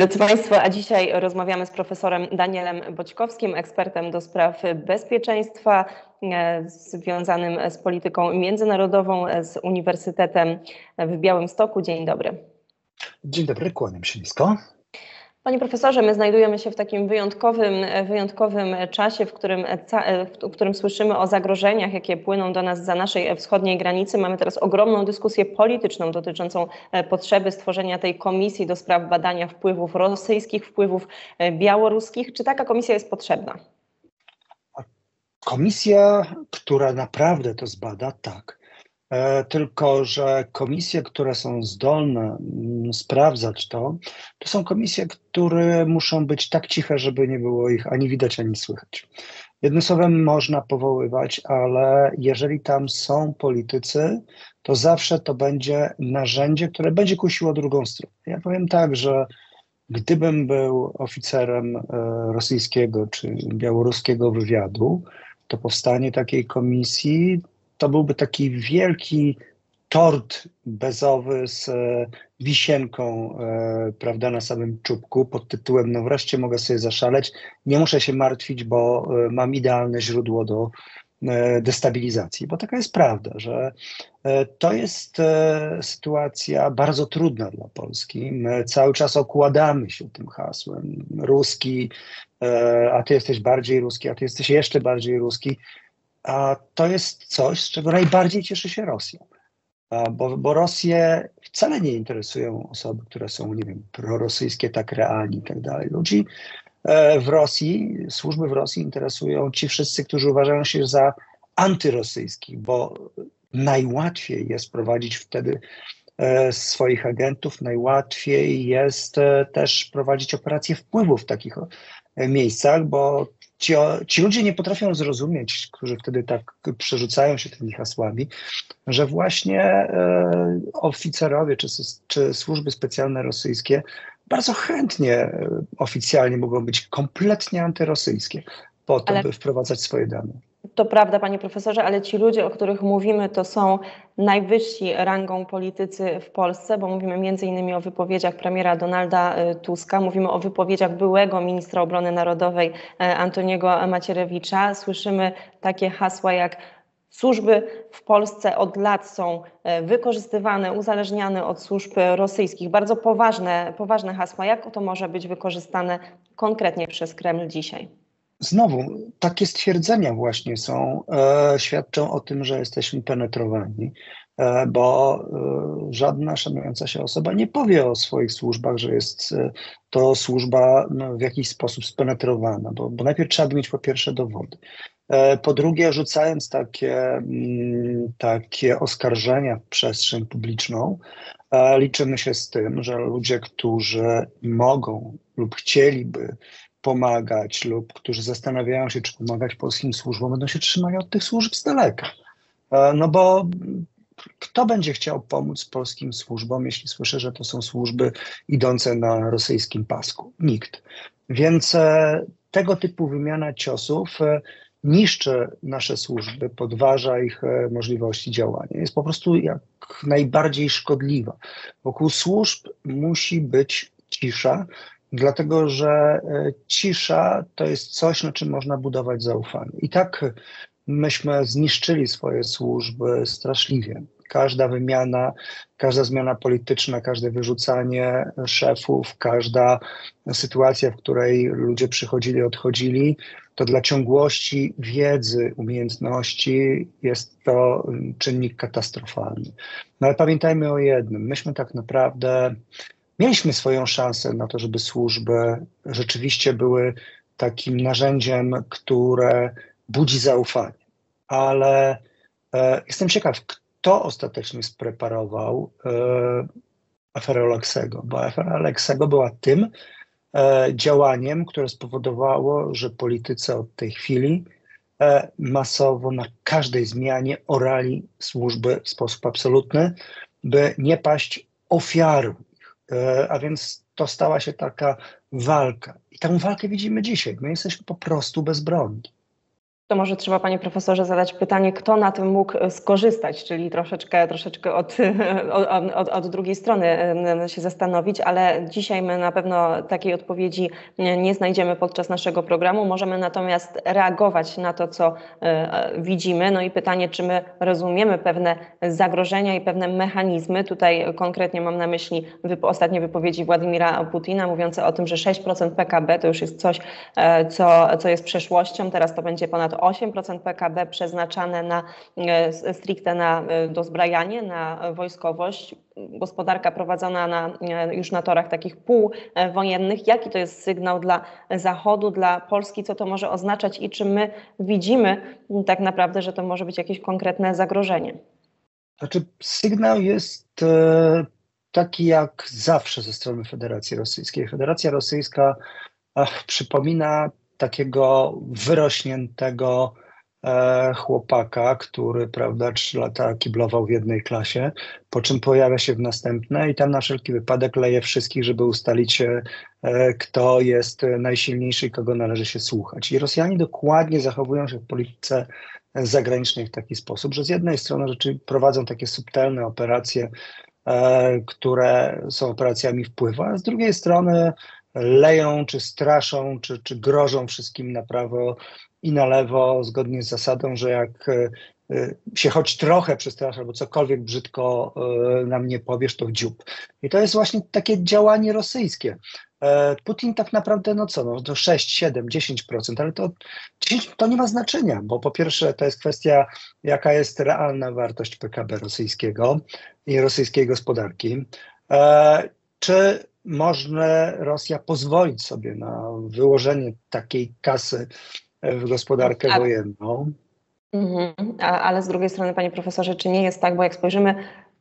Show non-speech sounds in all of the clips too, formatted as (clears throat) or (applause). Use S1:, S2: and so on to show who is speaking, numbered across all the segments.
S1: Drodzy Państwo, a dzisiaj rozmawiamy z profesorem Danielem Boćkowskim, ekspertem do spraw bezpieczeństwa e, związanym z polityką międzynarodową z Uniwersytetem w Białymstoku. Dzień dobry.
S2: Dzień dobry, kłaniam się nisko.
S1: Panie profesorze, my znajdujemy się w takim wyjątkowym, wyjątkowym czasie, w którym, w którym słyszymy o zagrożeniach, jakie płyną do nas za naszej wschodniej granicy. Mamy teraz ogromną dyskusję polityczną dotyczącą potrzeby stworzenia tej komisji do spraw badania wpływów rosyjskich, wpływów białoruskich. Czy taka komisja jest potrzebna?
S2: Komisja, która naprawdę to zbada, tak. E, tylko że komisje, które są zdolne mm, sprawdzać to, to są komisje, które muszą być tak ciche, żeby nie było ich ani widać, ani słychać. Jednym słowem można powoływać, ale jeżeli tam są politycy, to zawsze to będzie narzędzie, które będzie kusiło drugą stronę. Ja powiem tak, że gdybym był oficerem e, rosyjskiego czy białoruskiego wywiadu, to powstanie takiej komisji to byłby taki wielki tort bezowy z e, wisienką, e, prawda, na samym czubku pod tytułem no wreszcie mogę sobie zaszaleć, nie muszę się martwić, bo e, mam idealne źródło do destabilizacji, bo taka jest prawda, że to jest sytuacja bardzo trudna dla Polski. My cały czas okładamy się tym hasłem ruski, a ty jesteś bardziej ruski, a ty jesteś jeszcze bardziej ruski. To jest coś, z czego najbardziej cieszy się Rosja. Bo, bo Rosję wcale nie interesują osoby, które są, nie wiem, prorosyjskie tak realnie i tak dalej. Ludzi e, w Rosji, służby w Rosji interesują ci wszyscy, którzy uważają się za antyrosyjskich, bo najłatwiej jest prowadzić wtedy e, swoich agentów, najłatwiej jest e, też prowadzić operacje wpływu w takich miejscach, bo ci, ci ludzie nie potrafią zrozumieć, którzy wtedy tak przerzucają się tymi hasłami, że właśnie e, oficerowie czy, czy służby specjalne rosyjskie bardzo chętnie e, oficjalnie mogą być kompletnie antyrosyjskie po to, Ale... by wprowadzać swoje dane.
S1: To prawda, panie profesorze, ale ci ludzie, o których mówimy, to są najwyżsi rangą politycy w Polsce, bo mówimy między innymi o wypowiedziach premiera Donalda y, Tuska, mówimy o wypowiedziach byłego ministra obrony narodowej y, Antoniego Macierewicza. Słyszymy takie hasła jak Służby w Polsce od lat są y, wykorzystywane, uzależniane od służb rosyjskich. Bardzo poważne, poważne hasła. Jak to może być wykorzystane konkretnie przez Kreml dzisiaj?
S2: Znowu, takie stwierdzenia właśnie są, e, świadczą o tym, że jesteśmy penetrowani, e, bo e, żadna szanująca się osoba nie powie o swoich służbach, że jest e, to służba no, w jakiś sposób spenetrowana, bo, bo najpierw trzeba mieć po pierwsze dowody. E, po drugie, rzucając takie, mm, takie oskarżenia w przestrzeń publiczną, e, liczymy się z tym, że ludzie, którzy mogą lub chcieliby pomagać lub którzy zastanawiają się, czy pomagać polskim służbom, będą się trzymali od tych służb z daleka. E, no bo kto będzie chciał pomóc polskim służbom, jeśli słyszę, że to są służby idące na rosyjskim pasku? Nikt. Więc e, tego typu wymiana ciosów e, niszczy nasze służby, podważa ich możliwości działania. Jest po prostu jak najbardziej szkodliwa. Wokół służb musi być cisza, dlatego że e, cisza to jest coś, na czym można budować zaufanie. I tak myśmy zniszczyli swoje służby straszliwie. Każda wymiana, każda zmiana polityczna, każde wyrzucanie szefów, każda sytuacja, w której ludzie przychodzili, odchodzili, to dla ciągłości wiedzy, umiejętności jest to czynnik katastrofalny. No ale pamiętajmy o jednym: myśmy tak naprawdę mieliśmy swoją szansę na to, żeby służby rzeczywiście były takim narzędziem, które budzi zaufanie. Ale e, jestem ciekaw, kto ostatecznie spreparował e, aferę Oleksego, bo afera Oleksego była tym e, działaniem, które spowodowało, że politycy od tej chwili e, masowo na każdej zmianie orali służby w sposób absolutny, by nie paść ofiarą a więc to stała się taka walka. I tę walkę widzimy dzisiaj. My jesteśmy po prostu bezbronni.
S1: To może trzeba, panie profesorze, zadać pytanie, kto na tym mógł skorzystać, czyli troszeczkę, troszeczkę od, (laughs) od, od, drugiej strony się zastanowić, ale dzisiaj my na pewno takiej odpowiedzi nie znajdziemy podczas naszego programu. Możemy natomiast reagować na to, co e, widzimy. No i pytanie, czy my rozumiemy pewne zagrożenia i pewne mechanizmy. Tutaj konkretnie mam na myśli ostatnie wypowiedzi Władimira Putina mówiące o tym, że 6% PKB to już jest coś, e, co, co jest przeszłością. Teraz to będzie ponad 8% PKB przeznaczane na e, stricte na e, dozbrajanie, na wojskowość, gospodarka prowadzona na, e, już na torach takich półwojennych. Jaki to jest sygnał dla Zachodu, dla Polski, co to może oznaczać i czy my widzimy tak naprawdę, że to może być jakieś konkretne zagrożenie?
S2: Znaczy, sygnał jest taki jak zawsze ze strony Federacji Rosyjskiej. Federacja Rosyjska ach, przypomina takiego wyrośniętego e, chłopaka, który, prawda, trzy lata kiblował w jednej klasie, po czym pojawia się w następnej i tam na wszelki wypadek leje wszystkich, żeby ustalić e, kto jest najsilniejszy i kogo należy się słuchać. I Rosjanie dokładnie zachowują się w polityce zagranicznej w taki sposób, że z jednej strony rzeczy prowadzą takie subtelne operacje, e, które są operacjami wpływu, a z drugiej strony leją, czy straszą, czy, czy grożą wszystkim na prawo i na lewo, zgodnie z zasadą, że jak e, e, się choć trochę przestrasz albo cokolwiek brzydko e, nam nie powiesz, to dziób. I to jest właśnie takie działanie rosyjskie. Putin tak naprawdę, no co, no to 6, 7, 10%, ale to, 10, to nie ma znaczenia, bo po pierwsze to jest kwestia, jaka jest realna wartość PKB rosyjskiego i rosyjskiej gospodarki. Czy może Rosja pozwolić sobie na wyłożenie takiej kasy w gospodarkę wojenną.
S1: Mhm. Ale z drugiej strony, panie profesorze, czy nie jest tak, bo jak spojrzymy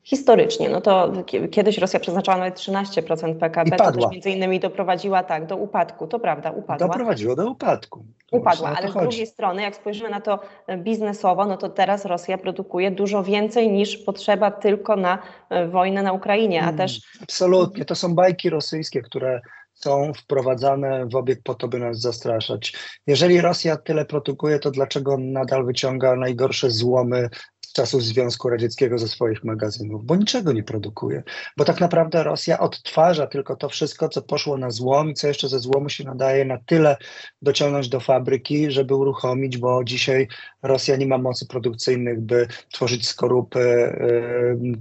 S1: historycznie, no to kiedyś Rosja przeznaczała nawet 13% PKB, to też między innymi doprowadziła tak do upadku, to prawda, upadła.
S2: Doprowadziło do upadku.
S1: Upadła, ale z drugiej strony, jak spojrzymy na to e, biznesowo, no to teraz Rosja produkuje dużo więcej niż potrzeba tylko na e, wojnę na Ukrainie, a hmm, też...
S2: Absolutnie, to są bajki rosyjskie, które są wprowadzane w obieg po to, by nas zastraszać. Jeżeli Rosja tyle produkuje, to dlaczego nadal wyciąga najgorsze złomy z czasów Związku Radzieckiego ze swoich magazynów, bo niczego nie produkuje. Bo tak naprawdę Rosja odtwarza tylko to wszystko, co poszło na złom i co jeszcze ze złomu się nadaje na tyle dociągnąć do fabryki, żeby uruchomić, bo dzisiaj Rosja nie ma mocy produkcyjnych, by tworzyć skorupy,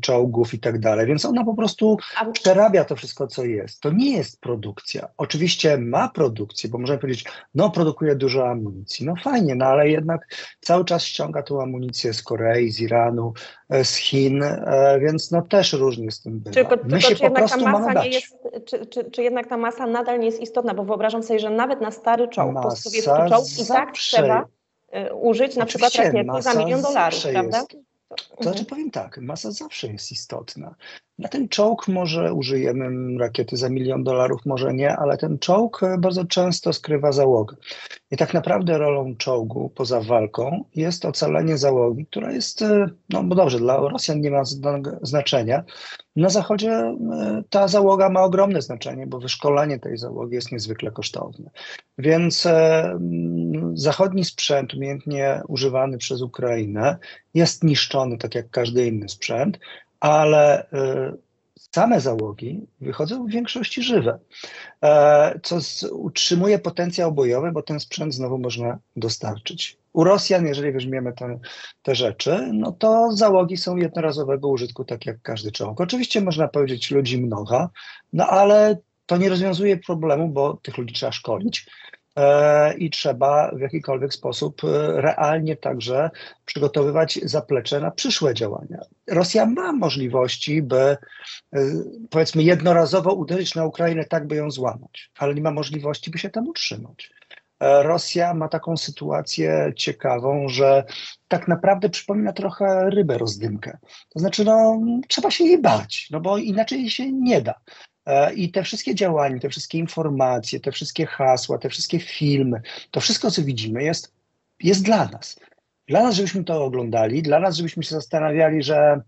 S2: czołgów i tak dalej. Więc ona po prostu przerabia to wszystko, co jest. To nie jest produkcja. Oczywiście ma produkcję, bo możemy powiedzieć, no produkuje dużo amunicji. No fajnie, no ale jednak cały czas ściąga tą amunicję z Korei, z Iranu, e, z Chin, e, więc no też różnie z tym bywa.
S1: Tylko, My tylko, się czy po prostu masa nie jest, czy, czy, czy, jednak ta masa nadal nie jest istotna, bo wyobrażam sobie, że nawet na stary czołg, masa postsowiecki czołg i tak trzeba y, użyć na przykład rakiety za milion dolarów, prawda? Jest.
S2: To znaczy powiem tak, masa zawsze jest istotna. Na ten czołg może użyjemy rakiety za milion dolarów, może nie, ale ten czołg e, bardzo często skrywa załogę. I tak naprawdę rolą czołgu poza walką jest ocalenie załogi, która jest, e, no bo dobrze, dla Rosjan nie ma znaczenia. Na Zachodzie e, ta załoga ma ogromne znaczenie, bo wyszkolenie tej załogi jest niezwykle kosztowne. Więc zachodni sprzęt, umiejętnie używany przez Ukrainę, jest niszczony tak jak każdy inny sprzęt, ale y, same załogi wychodzą w większości żywe, e, co utrzymuje potencjał bojowy, bo ten sprzęt znowu można dostarczyć. U Rosjan, jeżeli weźmiemy te, te rzeczy, no to załogi są jednorazowego użytku, tak jak każdy czołg. Oczywiście można powiedzieć ludzi mnoga, no ale to nie rozwiązuje problemu, bo tych ludzi trzeba szkolić. E, i trzeba w jakikolwiek sposób e, realnie także przygotowywać zaplecze na przyszłe działania. Rosja ma możliwości, by e, powiedzmy jednorazowo uderzyć na Ukrainę tak, by ją złamać, ale nie ma możliwości, by się tam utrzymać. Rosja ma taką sytuację ciekawą, że tak naprawdę przypomina trochę rybę rozdymkę. To znaczy, no, trzeba się jej bać, no bo inaczej się nie da. E, I te wszystkie działania, te wszystkie informacje, te wszystkie hasła, te wszystkie filmy, to wszystko, co widzimy, jest, jest dla nas. Dla nas, żebyśmy to oglądali, dla nas, żebyśmy się zastanawiali, że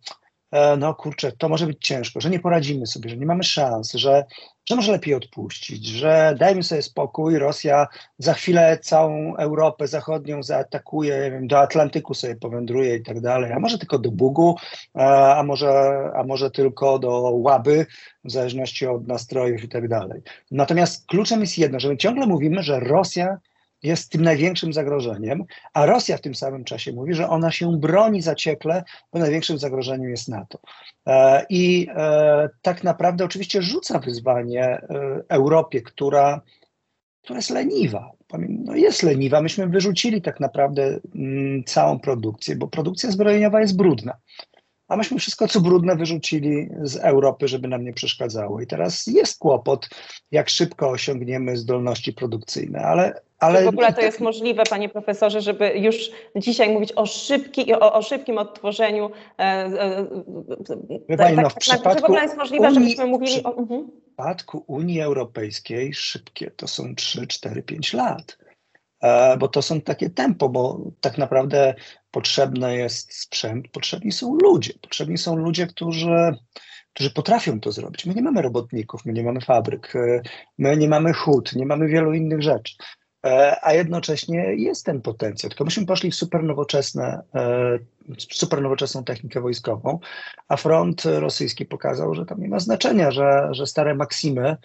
S2: no kurczę, to może być ciężko, że nie poradzimy sobie, że nie mamy szans, że, że może lepiej odpuścić, że dajmy sobie spokój, Rosja za chwilę całą Europę Zachodnią zaatakuje, nie wiem, do Atlantyku sobie powędruje i tak dalej, a może tylko do Bugu, a może, a może tylko do Łaby, w zależności od nastrojów i tak dalej. Natomiast kluczem jest jedno, że my ciągle mówimy, że Rosja jest tym największym zagrożeniem, a Rosja w tym samym czasie mówi, że ona się broni zaciekle, bo największym zagrożeniem jest NATO. E, I e, tak naprawdę oczywiście rzuca wyzwanie e, Europie, która, która jest leniwa. No jest leniwa. Myśmy wyrzucili tak naprawdę mm, całą produkcję, bo produkcja zbrojeniowa jest brudna a myśmy wszystko, co brudne, wyrzucili z Europy, żeby nam nie przeszkadzało. I teraz jest kłopot, jak szybko osiągniemy zdolności produkcyjne, ale. ale
S1: w ogóle to jest możliwe, panie profesorze, żeby już dzisiaj mówić o, szybki, o, o szybkim odtworzeniu. E,
S2: e, pani, no, w tak, przypadku
S1: czy w ogóle jest możliwe, Unii, żebyśmy mówili o.
S2: Mhm. W przypadku Unii Europejskiej szybkie to są 3, 4, 5 lat. E, bo to są takie tempo, bo tak naprawdę potrzebny jest sprzęt, potrzebni są ludzie, potrzebni są ludzie, którzy, którzy potrafią to zrobić. My nie mamy robotników, my nie mamy fabryk, e, my nie mamy hut, nie mamy wielu innych rzeczy. E, a jednocześnie jest ten potencjał. Tylko myśmy poszli w super nowoczesną technikę wojskową, a front rosyjski pokazał, że tam nie ma znaczenia, że, że stare maksimy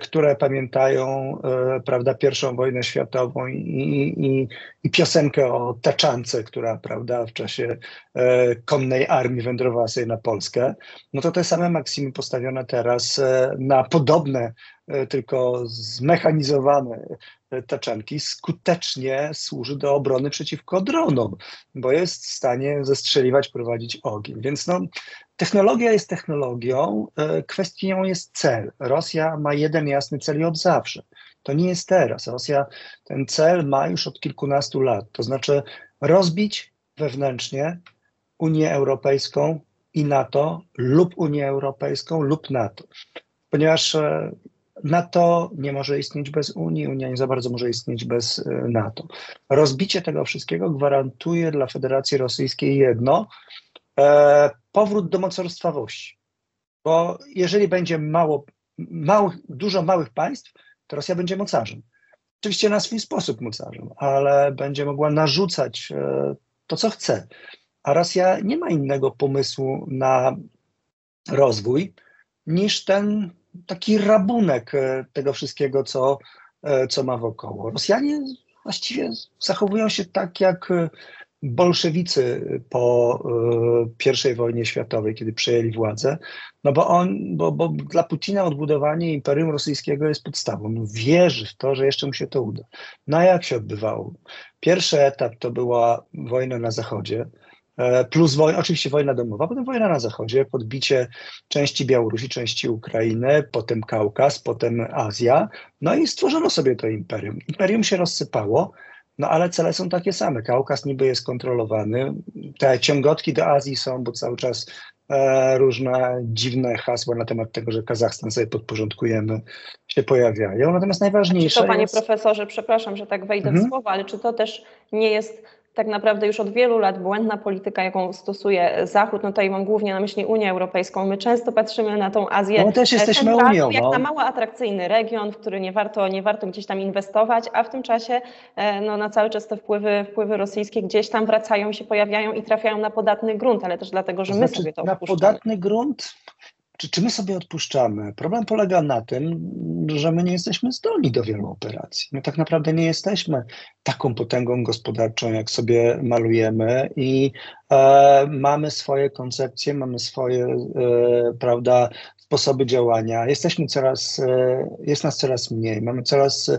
S2: które pamiętają e, prawda, pierwszą wojnę światową i, i, i piosenkę o taczance, która prawda, w czasie e, konnej armii wędrowała sobie na Polskę, no to te same maksimy postawione teraz na podobne, tylko zmechanizowane taczanki skutecznie służy do obrony przeciwko dronom, bo jest w stanie zestrzeliwać, prowadzić ogień. Więc no, Technologia jest technologią, e, kwestią jest cel. Rosja ma jeden jasny cel i od zawsze. To nie jest teraz. Rosja ten cel ma już od kilkunastu lat. To znaczy rozbić wewnętrznie Unię Europejską i NATO lub Unię Europejską lub NATO. Ponieważ e, NATO nie może istnieć bez Unii, Unia nie za bardzo może istnieć bez e, NATO. Rozbicie tego wszystkiego gwarantuje dla Federacji Rosyjskiej jedno, e, powrót do mocarstwowości. Bo jeżeli będzie mało, dużo małych państw, to Rosja będzie mocarzem. Oczywiście na swój sposób mocarzem, ale będzie mogła narzucać e, to, co chce. A Rosja nie ma innego pomysłu na rozwój niż ten taki rabunek e, tego wszystkiego, co, e, co ma wokoło. Rosjanie właściwie zachowują się tak, jak bolszewicy po I wojnie światowej, kiedy przejęli władzę, no bo on, bo, bo dla Putina odbudowanie Imperium Rosyjskiego jest podstawą. On wierzy w to, że jeszcze mu się to uda. No a jak się odbywało? Pierwszy etap to była wojna na zachodzie, e, plus wojna, oczywiście wojna domowa, potem wojna na zachodzie, podbicie części Białorusi, części Ukrainy, potem Kaukaz, potem Azja, no i stworzono sobie to imperium. Imperium się rozsypało, no ale cele są takie same. Kaukaz niby jest kontrolowany. Te ciągotki do Azji są, bo cały czas e, różne dziwne hasła na temat tego, że Kazachstan sobie podporządkujemy, się pojawiają. Natomiast najważniejsze.
S1: Czy to, panie
S2: jest...
S1: profesorze, przepraszam, że tak wejdę mhm. w słowo, ale czy to też nie jest tak naprawdę już od wielu lat błędna polityka, jaką stosuje Zachód, no tutaj mam głównie na myśli Unię Europejską. My często patrzymy na tą Azję
S2: no, też jesteśmy Unią,
S1: jak
S2: no.
S1: na mało atrakcyjny region, w który nie warto, nie warto gdzieś tam inwestować, a w tym czasie e, no, na cały czas te wpływy, wpływy rosyjskie gdzieś tam wracają, się pojawiają i trafiają na podatny grunt, ale też dlatego, że
S2: to
S1: my
S2: znaczy,
S1: sobie to
S2: Na podatny grunt czy, czy my sobie odpuszczamy? Problem polega na tym, że my nie jesteśmy zdolni do wielu operacji. My tak naprawdę nie jesteśmy taką potęgą gospodarczą, jak sobie malujemy i e, mamy swoje koncepcje, mamy swoje, e, prawda, sposoby działania. Jesteśmy coraz, e, jest nas coraz mniej, mamy coraz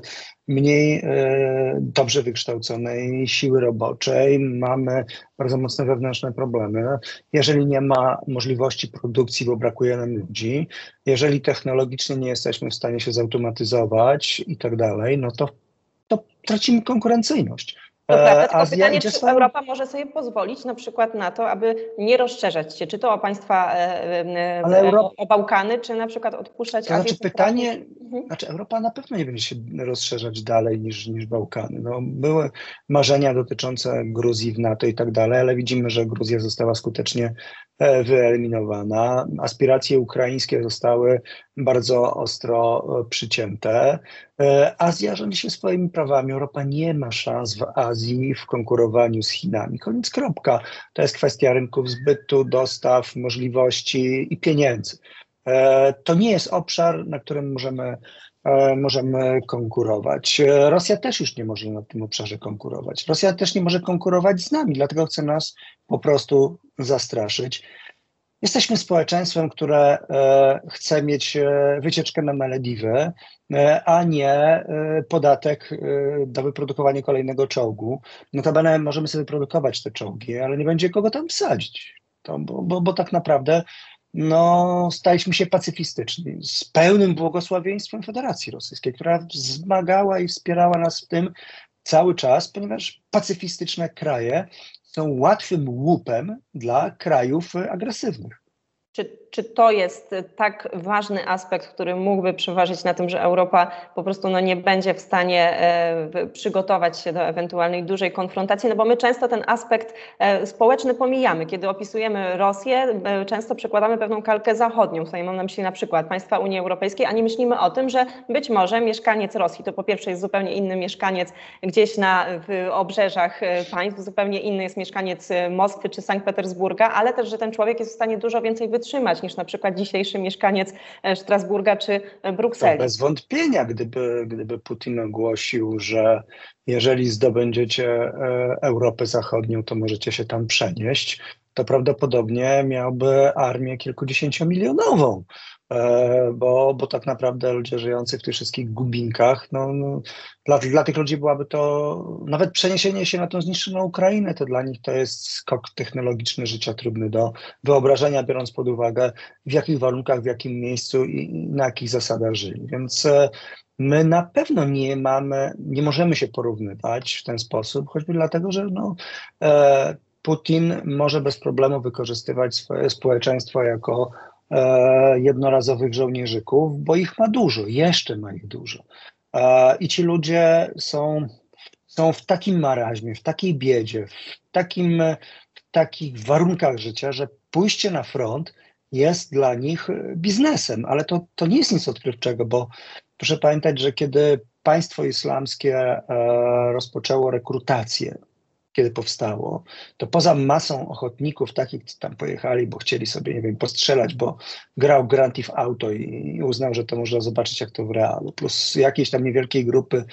S2: mniej e, dobrze wykształconej siły roboczej, mamy bardzo mocne wewnętrzne problemy. Jeżeli nie ma możliwości produkcji, bo brakuje nam ludzi, jeżeli technologicznie nie jesteśmy w stanie się zautomatyzować i tak dalej, no to, to tracimy konkurencyjność.
S1: To prawda, tylko Azja pytanie, czy swoją... Europa może sobie pozwolić na przykład na to, aby nie rozszerzać się, czy to o państwa e, e, Europa... o Bałkany, czy na przykład odpuszczać
S2: to znaczy pytanie, mhm. znaczy Europa na pewno nie będzie się rozszerzać dalej niż, niż Bałkany. No, były marzenia dotyczące Gruzji w NATO i tak dalej, ale widzimy, że Gruzja została skutecznie wyeliminowana. Aspiracje ukraińskie zostały bardzo ostro przycięte. Azja rządzi się swoimi prawami. Europa nie ma szans w Azji w konkurowaniu z Chinami. Koniec kropka. To jest kwestia rynków zbytu, dostaw, możliwości i pieniędzy. E, to nie jest obszar, na którym możemy, e, możemy konkurować. Rosja też już nie może na tym obszarze konkurować. Rosja też nie może konkurować z nami, dlatego chce nas po prostu zastraszyć. Jesteśmy społeczeństwem, które e, chce mieć wycieczkę na Malediwy, a nie podatek do wyprodukowania kolejnego czołgu. Notabene możemy sobie wyprodukować te czołgi, ale nie będzie kogo tam wsadzić. To, bo, bo, bo tak naprawdę no, staliśmy się pacyfistyczni, z pełnym błogosławieństwem Federacji Rosyjskiej, która wzmagała i wspierała nas w tym cały czas, ponieważ pacyfistyczne kraje są łatwym łupem dla krajów agresywnych.
S1: Czy, czy to jest tak ważny aspekt, który mógłby przeważyć na tym, że Europa po prostu no, nie będzie w stanie e, przygotować się do ewentualnej dużej konfrontacji? No bo my często ten aspekt e, społeczny pomijamy. Kiedy opisujemy Rosję, e, często przekładamy pewną kalkę zachodnią. Tutaj mam na myśli na przykład państwa Unii Europejskiej, a nie myślimy o tym, że być może mieszkaniec Rosji to po pierwsze jest zupełnie inny mieszkaniec gdzieś na w obrzeżach e, państw, zupełnie inny jest mieszkaniec e, Moskwy czy Sankt Petersburga, ale też, że ten człowiek jest w stanie dużo więcej wytrzymać niż na przykład dzisiejszy mieszkaniec e, Strasburga czy e, Brukseli.
S2: To bez wątpienia, gdyby, gdyby Putin ogłosił, że jeżeli zdobędziecie e, Europę Zachodnią, to możecie się tam przenieść, to prawdopodobnie miałby armię kilkudziesięciomilionową. E, bo, bo tak naprawdę ludzie żyjący w tych wszystkich gubinkach, no, no, dla, dla tych ludzi byłaby to, nawet przeniesienie się na tą zniszczoną Ukrainę, to dla nich to jest skok technologiczny życia trudny do wyobrażenia, biorąc pod uwagę w jakich warunkach, w jakim miejscu i na jakich zasadach żyli. Więc e, my na pewno nie mamy, nie możemy się porównywać w ten sposób, choćby dlatego, że no, e, Putin może bez problemu wykorzystywać swoje społeczeństwo jako jednorazowych żołnierzyków, bo ich ma dużo, jeszcze ma ich dużo. E, I ci ludzie są, są w takim maraźmie, w takiej biedzie, w, takim, w takich warunkach życia, że pójście na front jest dla nich biznesem, ale to, to nie jest nic odkrywczego, bo proszę pamiętać, że kiedy państwo islamskie e, rozpoczęło rekrutację kiedy powstało, to poza masą ochotników, takich, co tam pojechali, bo chcieli sobie, nie wiem, postrzelać, bo grał Grand Theft Auto i uznał, że to można zobaczyć, jak to w realu, plus jakiejś tam niewielkiej grupy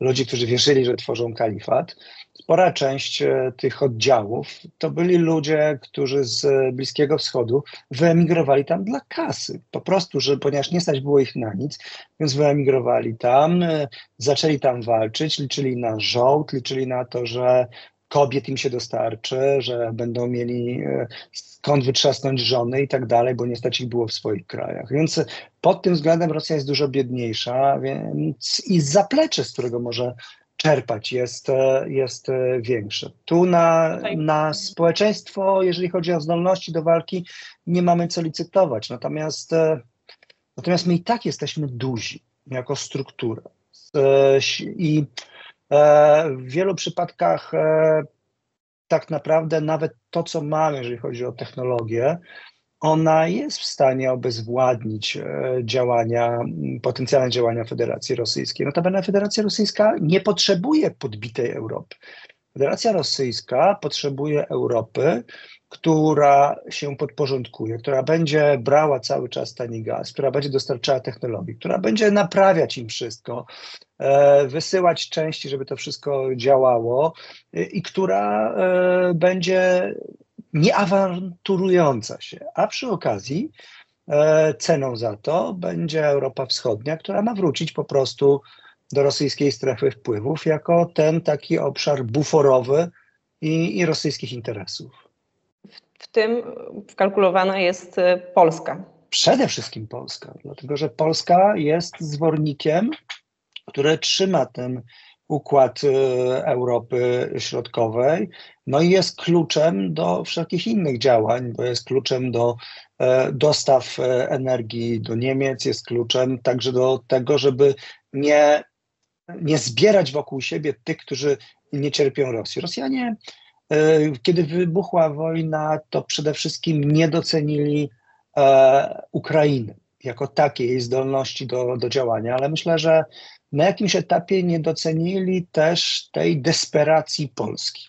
S2: ludzi, którzy wierzyli, że tworzą kalifat, spora część e, tych oddziałów to byli ludzie, którzy z Bliskiego Wschodu wyemigrowali tam dla kasy. Po prostu, że ponieważ nie stać było ich na nic, więc wyemigrowali tam, e, zaczęli tam walczyć, liczyli na żołd, liczyli na to, że kobiet im się dostarczy, że będą mieli e, skąd wytrzasnąć żony i tak dalej, bo nie stać ich było w swoich krajach. Więc pod tym względem Rosja jest dużo biedniejsza więc i zaplecze, z którego może czerpać jest, e, jest e, większe. Tu na, na społeczeństwo, jeżeli chodzi o zdolności do walki, nie mamy co licytować. Natomiast, natomiast my i tak jesteśmy duzi jako struktura. I w wielu przypadkach e, tak naprawdę nawet to, co mamy, jeżeli chodzi o technologię, ona jest w stanie obezwładnić e, działania, potencjalne działania Federacji Rosyjskiej. Notabene Federacja Rosyjska nie potrzebuje podbitej Europy. Federacja Rosyjska potrzebuje Europy, która się podporządkuje, która będzie brała cały czas tani gaz, która będzie dostarczała technologii, która będzie naprawiać im wszystko, e, wysyłać części, żeby to wszystko działało i która e, będzie nieawanturująca się, a przy okazji e, ceną za to będzie Europa Wschodnia, która ma wrócić po prostu do rosyjskiej strefy wpływów jako ten taki obszar buforowy i, i rosyjskich interesów.
S1: Tym wkalkulowana jest y, Polska.
S2: Przede wszystkim Polska, dlatego że Polska jest zwornikiem, który trzyma ten układ Europy Środkowej, no i jest kluczem do wszelkich innych działań, bo jest kluczem do dostaw energii do Niemiec, jest kluczem także do tego, żeby nie, nie zbierać wokół siebie tych, którzy nie cierpią Rosji. Rosjanie, kiedy wybuchła wojna, to przede wszystkim nie docenili Ukrainy jako takiej, jej zdolności do, do działania, ale myślę, że na jakimś etapie nie docenili też tej desperacji Polski.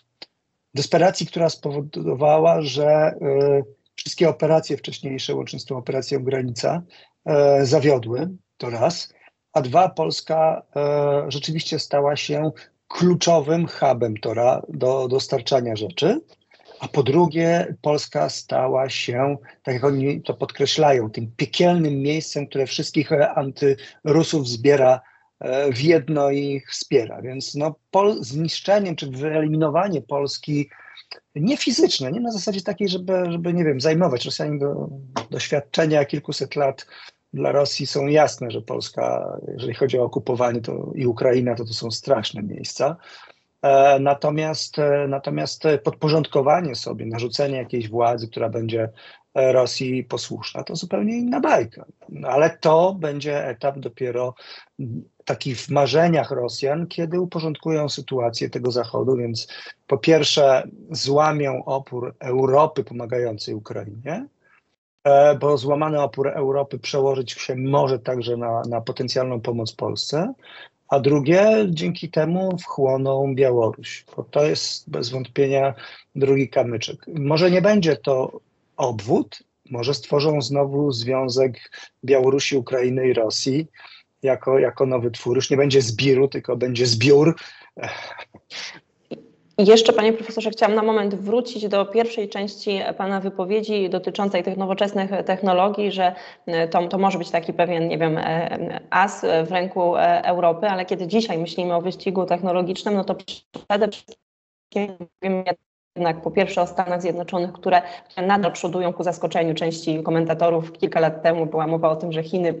S2: Desperacji, która spowodowała, że y, wszystkie operacje wcześniejsze, łącznie z tą operacją Granica, zawiodły, to raz, a dwa, Polska rzeczywiście stała się kluczowym hubem Tora do dostarczania rzeczy. A po drugie, Polska stała się, tak jak oni to podkreślają, tym piekielnym miejscem, które wszystkich antyrusów zbiera e, w jedno i ich wspiera. Więc no, pol, zniszczeniem czy wyeliminowanie Polski nie fizyczne, nie na zasadzie takiej, żeby, żeby nie wiem, zajmować Rosjanie do doświadczenia kilkuset lat dla Rosji są jasne, że Polska, jeżeli chodzi o okupowanie to i Ukraina, to to są straszne miejsca. E, natomiast, e, natomiast podporządkowanie sobie, narzucenie jakiejś władzy, która będzie e, Rosji posłuszna, to zupełnie inna bajka. Ale to będzie etap dopiero taki w marzeniach Rosjan, kiedy uporządkują sytuację tego Zachodu, więc po pierwsze złamią opór Europy pomagającej Ukrainie, bo złamany opór Europy przełożyć się może także na, na potencjalną pomoc Polsce, a drugie dzięki temu wchłoną Białoruś, bo to jest bez wątpienia drugi kamyczek. Może nie będzie to obwód, może stworzą znowu związek Białorusi, Ukrainy i Rosji jako, jako nowy twór. Już nie będzie zbiru, tylko będzie zbiór.
S1: Jeszcze, panie profesorze, chciałam na moment wrócić do pierwszej części pana wypowiedzi dotyczącej tych nowoczesnych technologii, że e, to, to może być taki pewien, nie wiem, e, as w ręku e, Europy, ale kiedy dzisiaj myślimy o wyścigu technologicznym, no to przede wszystkim jednak po pierwsze o Stanach Zjednoczonych, które, nadal przodują ku zaskoczeniu części komentatorów. Kilka lat temu była mowa o tym, że Chiny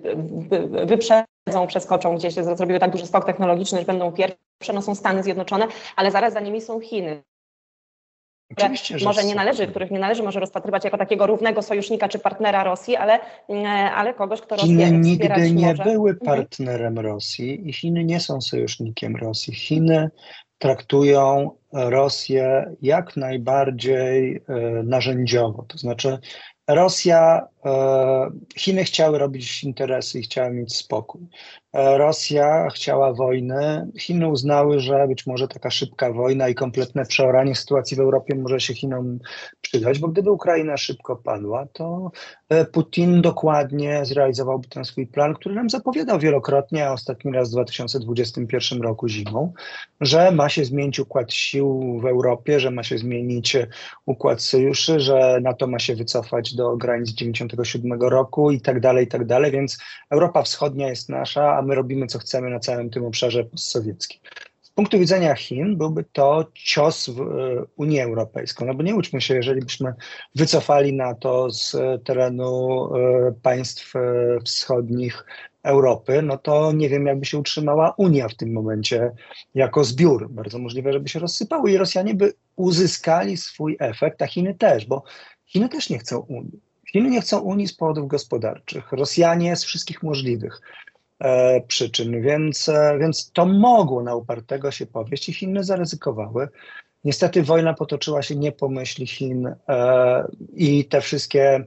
S1: wyprzedzą, przeskoczą gdzieś, zrobiły tak duży skok technologiczny, że będą pierwsze, no są Stany Zjednoczone, ale zaraz za nimi są Chiny. Oczywiście, może nie należy, których nie należy może rozpatrywać jako takiego równego sojusznika czy partnera Rosji, ale, mm, ale kogoś, kto
S2: Chiny
S1: Rosję
S2: nigdy nie
S1: może.
S2: były mhm. partnerem. Rosji i Chiny nie są sojusznikiem Rosji. Chiny traktują Rosję jak najbardziej e, narzędziowo. To znaczy, Rosja, e, Chiny chciały robić interesy i chciały mieć spokój. E, Rosja chciała wojny. Chiny uznały, że być może taka szybka wojna i kompletne przeoranie sytuacji w Europie może się Chinom przydać, bo gdyby Ukraina szybko padła, to e, Putin dokładnie zrealizowałby ten swój plan, który nam zapowiadał wielokrotnie, a ostatni raz w 2021 roku zimą, że ma się zmienić układ sił w Europie, że ma się zmienić układ sojuszy, że NATO ma się wycofać do granic 97 roku i tak dalej, i tak dalej, więc Europa Wschodnia jest nasza, a my robimy co chcemy na całym tym obszarze postsowieckim. Z punktu widzenia Chin byłby to cios w e, Unię Europejską, no bo nie uczmy się, jeżeli byśmy wycofali NATO z terenu e, państw e, wschodnich Europy, no to nie wiem, jakby się utrzymała Unia w tym momencie jako zbiór. Bardzo możliwe, żeby się rozsypały i Rosjanie by uzyskali swój efekt, a Chiny też, bo Chiny też nie chcą Unii. Chiny nie chcą Unii z powodów gospodarczych, Rosjanie z wszystkich możliwych e, przyczyn, więc, e, więc to mogło na upartego się powieść i Chiny zaryzykowały. Niestety wojna potoczyła się nie po myśli Chin e, i te wszystkie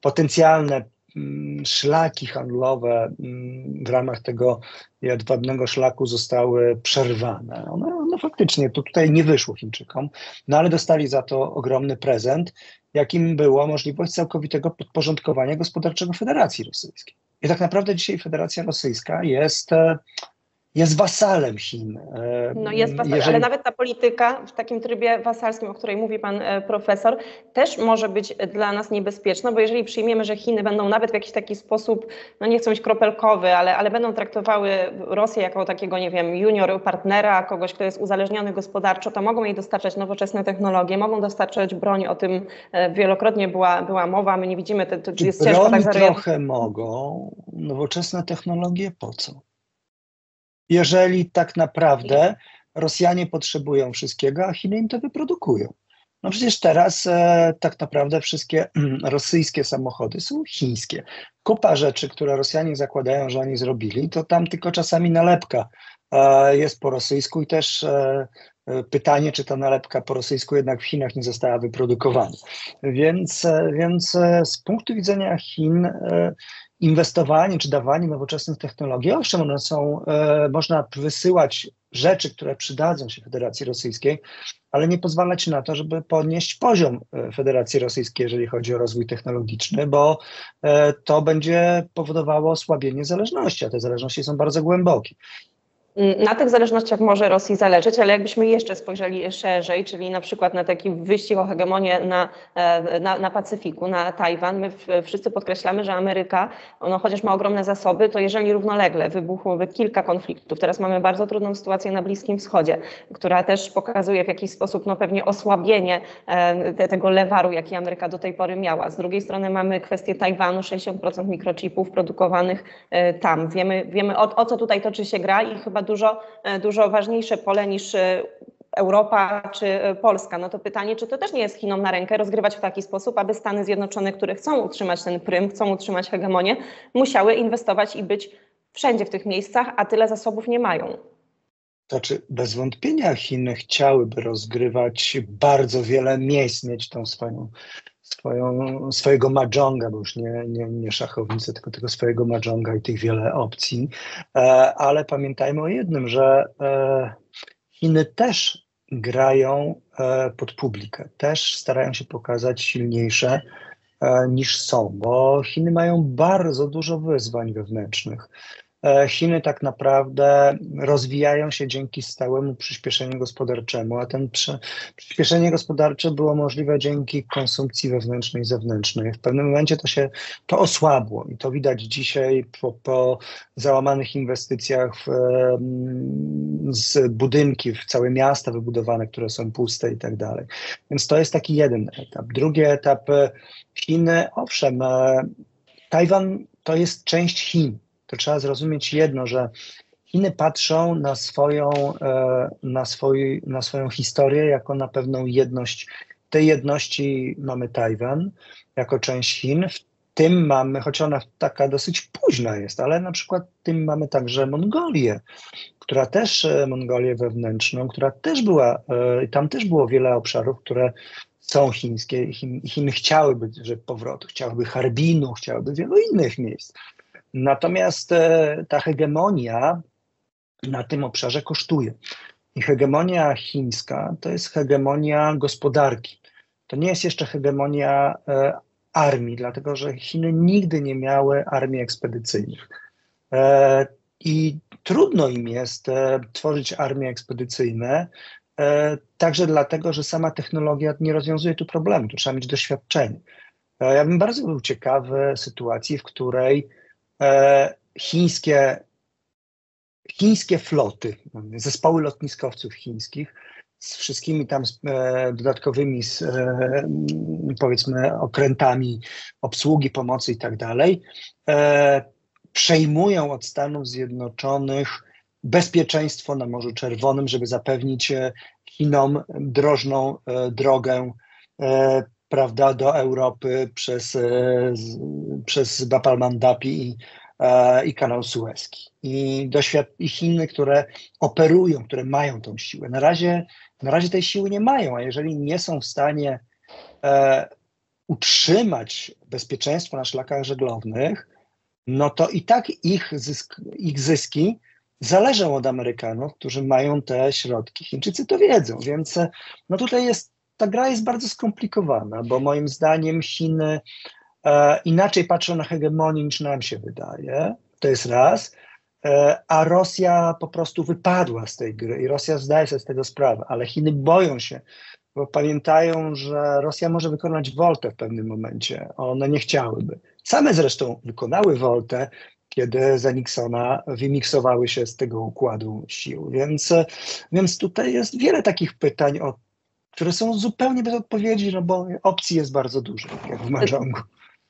S2: potencjalne mm, szlaki handlowe mm, w ramach tego jedwabnego szlaku zostały przerwane. No faktycznie to tutaj nie wyszło Chińczykom, no ale dostali za to ogromny prezent jakim była możliwość całkowitego podporządkowania gospodarczego Federacji Rosyjskiej. I tak naprawdę dzisiaj Federacja Rosyjska jest e, jest wasalem Chin.
S1: No jest wasalem, Jeżeli... ale nawet ta polityka w takim trybie wasalskim, o której mówi pan e, profesor, też może być dla nas niebezpieczna, bo jeżeli przyjmiemy, że Chiny będą nawet w jakiś taki sposób, no nie chcę być kropelkowy, ale, ale będą traktowały Rosję jako takiego, nie wiem, junior partnera, kogoś, kto jest uzależniony gospodarczo, to mogą jej dostarczać nowoczesne technologie, mogą dostarczać broń, o tym e, wielokrotnie była, była mowa, my nie widzimy, to, to jest ciężko
S2: tak trochę mogą, nowoczesne technologie po co? Jeżeli tak naprawdę Rosjanie potrzebują wszystkiego, a Chiny im to wyprodukują. No przecież teraz e, tak naprawdę wszystkie (clears throat) rosyjskie samochody są chińskie. Kupa rzeczy, które Rosjanie zakładają, że oni zrobili, to tam tylko czasami nalepka e, jest po rosyjsku i też e, e pytanie, czy ta nalepka po rosyjsku jednak w Chinach nie została wyprodukowana. Więc, e, więc e, z punktu widzenia Chin inwestowanie czy dawanie nowoczesnych technologii, owszem, one są, można wysyłać rzeczy, które przydadzą się Federacji Rosyjskiej, ale nie pozwalać na to, żeby podnieść poziom e, Federacji Rosyjskiej, jeżeli chodzi o rozwój technologiczny, bo e, to będzie powodowało osłabienie zależności, a te zależności są bardzo głębokie.
S1: Na tych zależnościach może Rosji zależeć, ale jakbyśmy jeszcze spojrzeli szerzej, czyli na przykład na taki wyścig o hegemonię na, e, na, na Pacyfiku, na Tajwan, my wszyscy podkreślamy, że Ameryka, no, chociaż ma ogromne zasoby, to jeżeli równolegle wybuchłoby kilka konfliktów, teraz mamy bardzo trudną sytuację na Bliskim Wschodzie, która też pokazuje w jakiś sposób no, pewnie osłabienie e, te, tego lewaru, jaki Ameryka do tej pory miała. Z drugiej strony mamy kwestię Tajwanu, 60% mikrochipów produkowanych e, tam. Wiemy, wiemy o, o co tutaj toczy się gra i chyba dużo, e, dużo ważniejsze pole niż e, Europa czy e, Polska. No to pytanie, czy to też nie jest Chinom na rękę rozgrywać w taki sposób, aby Stany Zjednoczone, które chcą utrzymać ten prym, chcą utrzymać hegemonię, musiały inwestować i być wszędzie w tych miejscach, a tyle zasobów nie mają.
S2: Znaczy, bez wątpienia Chiny chciałyby rozgrywać bardzo wiele miejsc, mieć tą swoją swoją, swojego majonga, bo już nie, nie, nie szachownicę, tylko tego swojego majonga i tych wiele opcji. E, ale pamiętajmy o jednym, że e, Chiny też grają e, pod publikę, też starają się pokazać silniejsze niż są, bo Chiny mają bardzo dużo wyzwań wewnętrznych. E, Chiny tak naprawdę rozwijają się dzięki stałemu przyspieszeniu gospodarczemu, a ten przyspieszenie gospodarcze było możliwe dzięki konsumpcji wewnętrznej i zewnętrznej. W pewnym momencie to się to osłabło i to widać dzisiaj po, po załamanych inwestycjach w, z budynki, w całe miasta wybudowane, które są puste i tak dalej. Więc to jest taki jeden etap. Drugi etap e, Chiny, owszem, e, Tajwan to jest część Chin to trzeba zrozumieć jedno, że Chiny patrzą na swoją, e, na, swój, na swoją historię jako na pewną jedność. W tej jedności mamy Tajwan jako część Chin, w tym mamy, choć ona taka dosyć późna jest, ale na przykład tym mamy także Mongolię, która też, e, Mongolię wewnętrzną, która też była, e, tam też było wiele obszarów, które są chińskie. Chin, Chiny chciałyby że powrotu, chciałyby Harbinu, chciałyby wielu innych miejsc. Natomiast e, ta hegemonia na tym obszarze kosztuje. I hegemonia chińska to jest hegemonia gospodarki. To nie jest jeszcze hegemonia e, armii, dlatego że Chiny nigdy nie miały armii ekspedycyjnych. E, I trudno im jest tworzyć armie ekspedycyjne, także dlatego, że sama technologia nie rozwiązuje tu problemu, tu trzeba mieć doświadczenie. Ja bym bardzo był ciekawy sytuacji, w której chińskie, chińskie floty, zespoły lotniskowców chińskich z wszystkimi tam e, dodatkowymi e, powiedzmy okrętami obsługi, pomocy i tak dalej, przejmują od Stanów Zjednoczonych bezpieczeństwo na Morzu Czerwonym, żeby zapewnić Chinom drożną drogę prawda, do Europy przez, e, przez Bab al-Mandabi i, e, i kanał Suezki. I, doświad- I Chiny, które operują, które mają tą siłę. Na razie, na razie tej siły nie mają, a jeżeli nie są w stanie e, utrzymać bezpieczeństwa na szlakach żeglownych, no to i tak ich, zysk, ich zyski zależą od Amerykanów, którzy mają te środki. Chińczycy to wiedzą, więc no tutaj jest ta gra jest bardzo skomplikowana, bo moim zdaniem Chiny e, inaczej patrzą na hegemonię niż nam się wydaje. To jest raz. E, a Rosja po prostu wypadła z tej gry i Rosja zdaje sobie z tego sprawę, ale Chiny boją się, bo pamiętają, że Rosja może wykonać woltę w pewnym momencie. One nie chciałyby. Same zresztą wykonały woltę, kiedy za Nixona wymiksowały się z tego układu sił. Więc, więc tutaj jest wiele takich pytań o które są zupełnie bez odpowiedzi, no bo opcji jest bardzo dużo, jak w Mahjongu.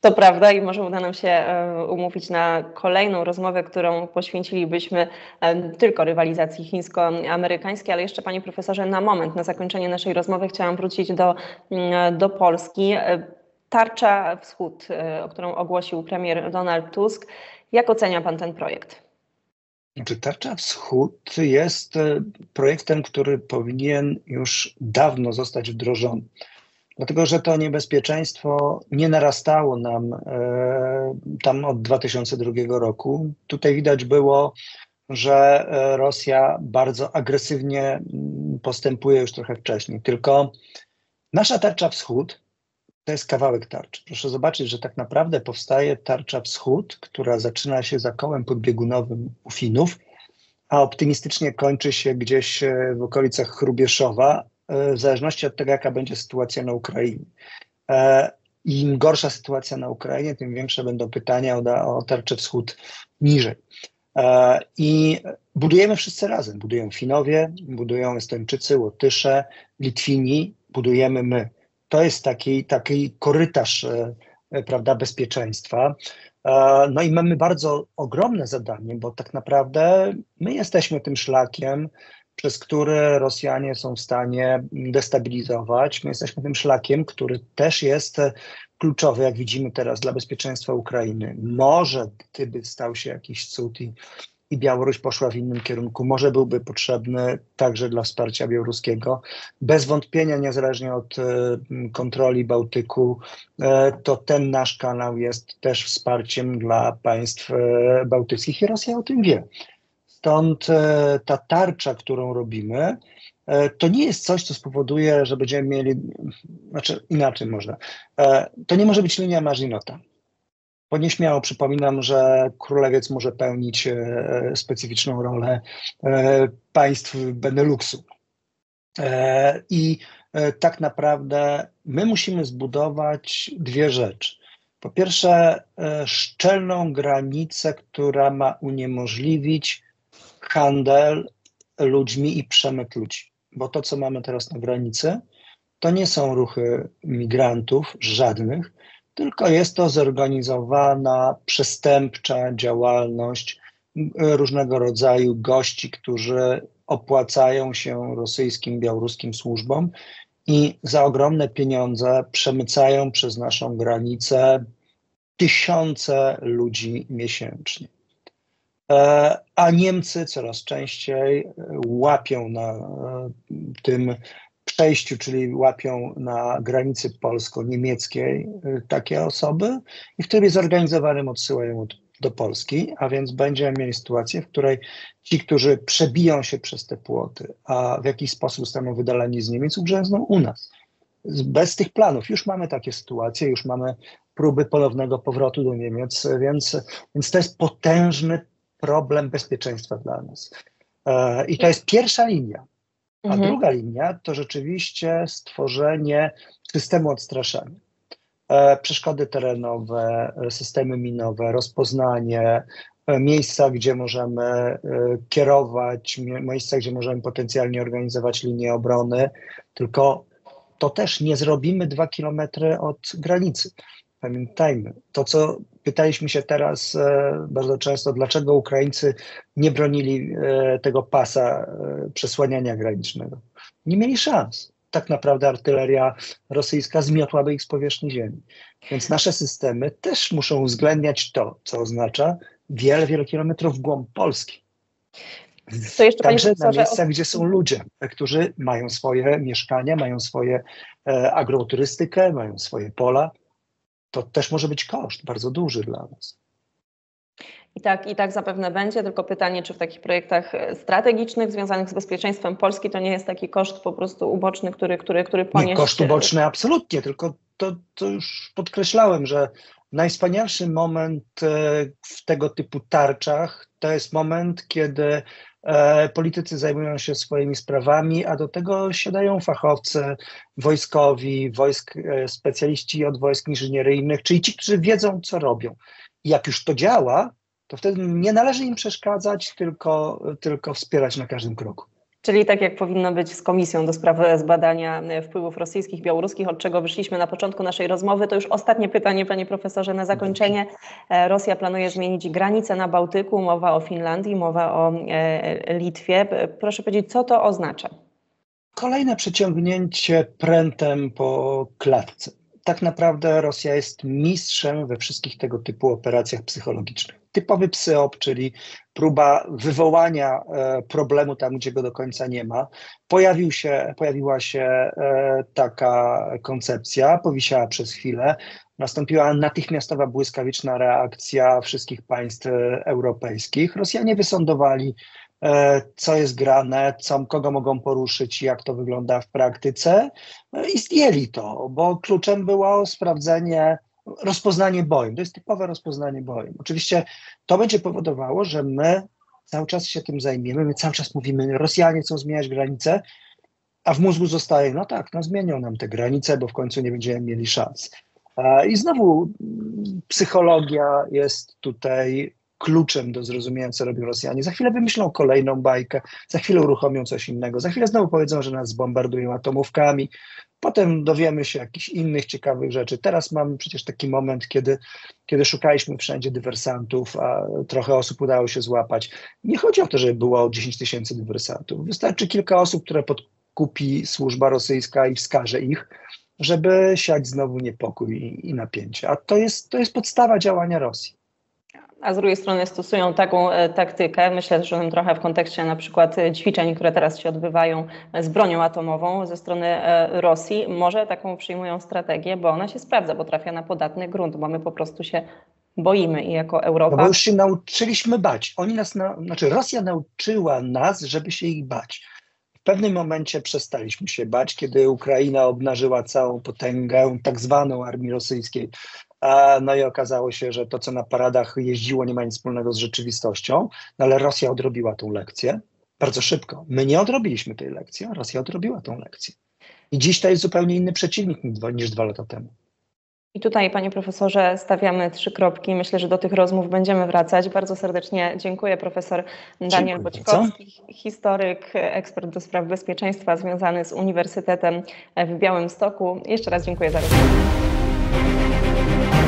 S1: To prawda i może uda nam się e, umówić na kolejną rozmowę, którą poświęcilibyśmy e, tylko rywalizacji chińsko-amerykańskiej, ale jeszcze Panie Profesorze, na moment, na zakończenie naszej rozmowy chciałam wrócić do, mm, do Polski. E, tarcza Wschód, o którą ogłosił premier Donald Tusk. Jak ocenia Pan ten projekt?
S2: Znaczy, Tarcza Wschód jest projektem, który powinien już dawno zostać wdrożony dlatego że to niebezpieczeństwo nie narastało nam e, tam od 2002 roku. Tutaj widać było, że e, Rosja bardzo agresywnie mm, postępuje już trochę wcześniej. Tylko nasza tarcza wschód to jest kawałek tarczy. Proszę zobaczyć, że tak naprawdę powstaje tarcza wschód, która zaczyna się za kołem podbiegunowym u Finów, a optymistycznie kończy się gdzieś e, w okolicach Chrubieszowa, E, w zależności od tego, jaka będzie sytuacja na Ukrainie. E, Im gorsza sytuacja na Ukrainie, tym większe będą pytania o, o tarczę wschód niżej. I budujemy wszyscy razem. Budują Finowie, budują Estończycy, Łotysze, Litwini, budujemy my. To jest taki, taki korytarz prawda, bezpieczeństwa. No i mamy bardzo ogromne zadanie, bo tak naprawdę my jesteśmy tym szlakiem, przez który Rosjanie są w stanie destabilizować. My jesteśmy tym szlakiem, który też jest kluczowy, jak widzimy teraz, dla bezpieczeństwa Ukrainy. Może gdyby stał się jakiś cud i, i Białoruś poszła w innym kierunku, może byłby potrzebny także dla wsparcia białoruskiego. Bez wątpienia, niezależnie od y, kontroli Bałtyku, y, to ten nasz kanał jest też wsparciem dla państw y, bałtyckich i Rosja o tym wie. Stąd e, ta tarcza, którą robimy, e, to nie jest coś, co spowoduje, że będziemy mieli, znaczy inaczej można, e, to nie może być linia Marzinota. Bo nieśmiało przypominam, że królewiec może pełnić specyficzną rolę państw Beneluxu. I tak naprawdę my musimy zbudować dwie rzeczy. Po pierwsze, szczelną granicę, która ma uniemożliwić handel ludźmi i przemyt ludzi. Bo to, co mamy teraz na granicy, to nie są ruchy migrantów, żadnych, tylko jest to zorganizowana, przestępcza działalność różnego rodzaju gości, którzy opłacają się rosyjskim, białoruskim służbom i za ogromne pieniądze przemycają przez naszą granicę tysiące ludzi miesięcznie. E, a Niemcy coraz częściej e, łapią na e, tym przejściu, czyli łapią na granicy polsko-niemieckiej takie osoby i w trybie zorganizowanym odsyłają do Polski, a więc będziemy mieli sytuację, w której ci, którzy przebiją się przez te płoty, a w jakiś sposób zostaną wydaleni z Niemiec, ugrzęzną u nas. Bez tych planów już mamy takie sytuacje, już mamy próby ponownego powrotu do Niemiec, więc, więc to jest potężny problem bezpieczeństwa dla nas. E, I to jest pierwsza linia. A mhm. druga linia to rzeczywiście stworzenie systemu odstraszania. E, przeszkody terenowe, systemy minowe, rozpoznanie, e, miejsca, gdzie możemy kierować, miejsca, gdzie możemy potencjalnie organizować linię obrony, tylko to też nie zrobimy dwa kilometry od granicy. Pamiętajmy, to co pytaliśmy się teraz e, bardzo często, dlaczego Ukraińcy nie bronili e, tego pasa e, przesłaniania granicznego. Nie mieli szans. Tak naprawdę artyleria rosyjska zmiotłaby ich z powierzchni ziemi. Więc nasze systemy też muszą uwzględniać to, co oznacza wiele, wiele kilometrów w głąb Polski. To jeszcze Także na miejscach, gdzie są ludzie, którzy mają swoje mieszkania, mają swoje e, agroturystykę, mają swoje pola to też może być koszt bardzo duży dla nas.
S1: I tak, I tak zapewne będzie, tylko pytanie, czy w takich projektach strategicznych związanych z bezpieczeństwem Polski to nie jest taki koszt po prostu uboczny, który, który, który ponieść...
S2: Nie, koszt uboczny absolutnie, tylko to, to już podkreślałem, że najwspanialszy moment e, w tego typu tarczach to jest moment, kiedy E, politycy zajmują się swoimi sprawami, a do tego siadają fachowcy wojskowi, wojsk, e, specjaliści od wojsk inżynieryjnych, czyli ci, którzy wiedzą, co robią. I jak już to działa, to wtedy nie należy im przeszkadzać, tylko, tylko wspierać na każdym kroku.
S1: Czyli tak jak powinno być z Komisją do spraw zbadania wpływów rosyjskich, białoruskich, od czego wyszliśmy na początku naszej rozmowy, to już ostatnie pytanie, panie profesorze, na zakończenie. E, Rosja planuje zmienić granice na Bałtyku, mowa o Finlandii, mowa o e, Litwie. Proszę powiedzieć, co to oznacza?
S2: Kolejne przeciągnięcie prętem po klatce. Tak naprawdę Rosja jest mistrzem we wszystkich tego typu operacjach psychologicznych. Typowy psyop, czyli próba wywołania e, problemu tam, gdzie go do końca nie ma. Pojawił się, pojawiła się e, taka koncepcja, powisiała przez chwilę. Nastąpiła natychmiastowa błyskawiczna reakcja wszystkich państw e, europejskich. Rosjanie wysądowali co jest grane, co, kogo mogą poruszyć, jak to wygląda w praktyce. No I zdjęli to, bo kluczem było sprawdzenie, rozpoznanie bojem. To jest typowe rozpoznanie bojem. Oczywiście to będzie powodowało, że my cały czas się tym zajmiemy, my cały czas mówimy, Rosjanie chcą zmieniać granice, a w mózgu zostaje, no tak, no zmienią nam te granice, bo w końcu nie będziemy mieli szans. E, I znowu psychologia jest tutaj kluczem do zrozumienia, co robią Rosjanie. Za chwilę wymyślą kolejną bajkę, za chwilę uruchomią coś innego, za chwilę znowu powiedzą, że nas zbombardują atomówkami, potem dowiemy się jakichś innych ciekawych rzeczy. Teraz mamy przecież taki moment, kiedy, kiedy szukaliśmy wszędzie dywersantów, a trochę osób udało się złapać. Nie chodzi o to, żeby było 10 tysięcy dywersantów. Wystarczy kilka osób, które podkupi służba rosyjska i wskaże ich, żeby siać znowu niepokój i, i napięcie. A to jest, to jest podstawa działania Rosji
S1: a z drugiej strony stosują taką e, taktykę, myślę, że trochę w kontekście na przykład e, ćwiczeń, które teraz się odbywają z bronią atomową ze strony e, Rosji, może taką przyjmują strategię, bo ona się sprawdza, bo trafia na podatny grunt, bo my po prostu się boimy i jako Europa.
S2: No bo już się nauczyliśmy bać. Oni nas, na, znaczy Rosja nauczyła nas, żeby się ich bać. W pewnym momencie przestaliśmy się bać, kiedy Ukraina obnażyła całą potęgę tak zwaną armii rosyjskiej no i okazało się, że to, co na paradach jeździło, nie ma nic wspólnego z rzeczywistością, no ale Rosja odrobiła tą lekcję bardzo szybko. My nie odrobiliśmy tej lekcji, a Rosja odrobiła tą lekcję. I dziś to jest zupełnie inny przeciwnik niż dwa lata temu.
S1: I tutaj, panie profesorze, stawiamy trzy kropki. Myślę, że do tych rozmów będziemy wracać. Bardzo serdecznie dziękuję profesor Daniel Boćkowski, historyk, ekspert do spraw bezpieczeństwa związany z Uniwersytetem w Białymstoku. Jeszcze raz dziękuję za rozmowę. Música